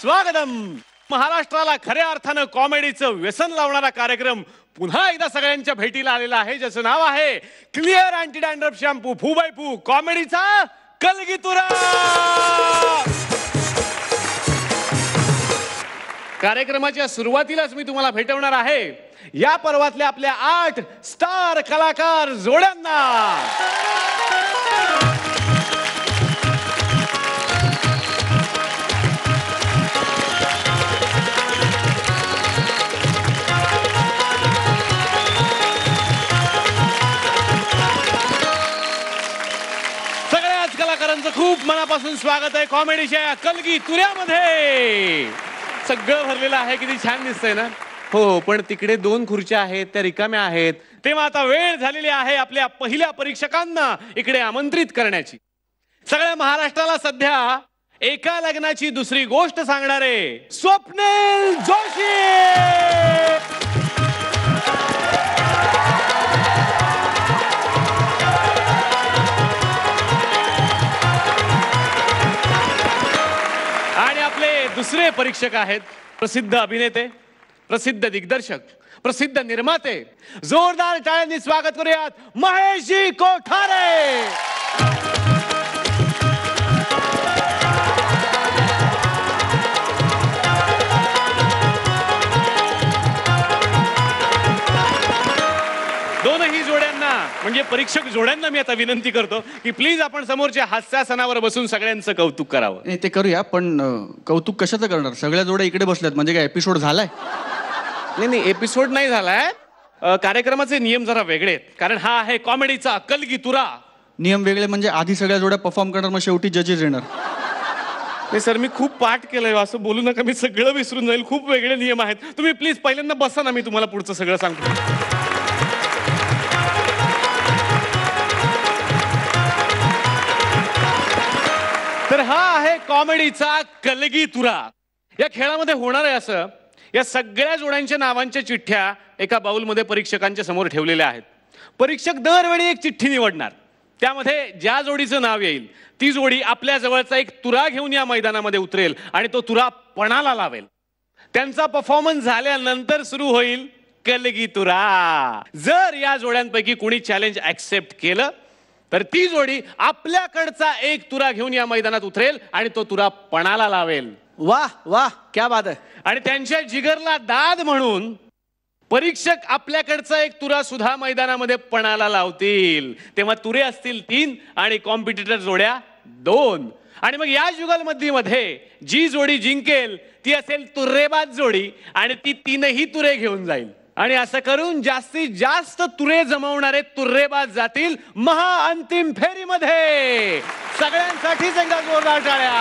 स्वागतम. महाराष्ट्राला खऱ्या अर्थानं कॉमेडीचं व्यसन लावणारा कार्यक्रम पुन्हा एकदा सगळ्यांच्या भेटीला आलेला आहे ज्याचं नाव आहे Clear anti dandruff shampoo Fu Bai Fu कॉमेडीचा कलगीतुरा. कार्यक्रमाच्या सुरुवातीलाच मी तुम्हाला भेटवणार आहे. या पर्वातल्या आपल्या आठ स्टार कलाकार जोड्यांना. खूप मनापासून स्वागत आहे कॉमेडीच्या कलगी तुऱ्यामध्ये. सगळं भरलेलं आहे किती छान दिसतंय ना? हो, हो पण तिकडे दोन खुर्च्या आहेत त्या रिकाम्या आहेत. तेव्हा आता वेळ झालेली आहे आपल्या पहिल्या परीक्षकांना इकडे आमंत्रित करण्याची. सगळ्या महाराष्ट्राला सध्या एका लग्नाची दुसरी गोष्ट सांगणारे स्वप्नेल जोशी! दुसरे परीक्षक आहेत. प्रसिद्ध अभिनेते प्रसिद्ध दिग्दर्शक प्रसिद्ध निर्माते. जोरदार टाळ्यांनी स्वागत करूयात महेशजी कोठारे! जोड्यांना म्हणजे परीक्षक जोड्यांना मी आता विनंती करतो की प्लीज आपण समोरच्या हास्यासनावर बसून सगळ्यांचं कौतुक करावं. नाही ते करूया पण अं, कौतुक कशाचं करणार? सगळ्या जोड्या इकडे बसल्यात म्हणजे काय एपिसोड झालाय? नाही नाही एपिसोड नाही झालाय. अ, कार्यक्रमाचे नियम जरा वेगळे आहेत. कारण हा आहे कॉमेडीचा कलगी तुरा. नियम वेगळे म्हणजे आधी सगळ्या जोड्या परफॉर्म करणार मग शेवटी जजेस येणार. नाही सर मी खूप पाठ केलंय असं बोलू नका मी सगळं विसरून जाईल. खूप वेगळे नियम आहेत. तुम्ही प्लीज पहिल्यांदा बसा ना मी तुम्हाला पुढचं सगळं सांगतो. तर हा आहे कॉमेडीचा कलगी तुरा. या खेळामध्ये होणार आहे असं. या सगळ्या जोड्यांच्या नावांच्या चिठ्ठ्या एका बाउलमध्ये परीक्षकांच्या समोर ठेवलेल्या आहेत. परीक्षक दरवेळी एक चिठ्ठी निवडणार. त्यामध्ये ज्या जोडीचं नाव येईल ती जोडी आपल्या जवळचा एक तुरा घेऊन या मैदानामध्ये उतरेल आणि तो तुरा पणाला लावेल. त्यांचा परफॉर्मन्स झाल्यानंतर सुरू होईल कलगी तुरा. जर या जोड्यांपैकी कोणी चॅलेंज ऍक्सेप्ट केलं तर ती जोडी आपल्याकडचा एक तुरा घेऊन या मैदानात उतरेल आणि तो तुरा पणाला लावेल. वाह वाह क्या बात आहे. आणि त्यांच्या जिगरला दाद म्हणून परीक्षक आपल्याकडचा एक तुरा सुद्धा मैदानामध्ये पणाला लावतील. तेव्हा तुरे असतील तीन आणि कॉम्पिटिटर जोड्या दोन. आणि मग या जुगलमध्येमध्ये जी जोडी जिंकेल ती असेल तुरेबाज जोडी आणि ती तीनही तुरे घेऊन जाईल. आणि असं करून जास्तीत जास्त तुरे जमवणारे तुर्रेबाज जातील महाअंतिम फेरीमध्ये. सगळ्यांसाठीच एकदा जोरदार टाळ्या.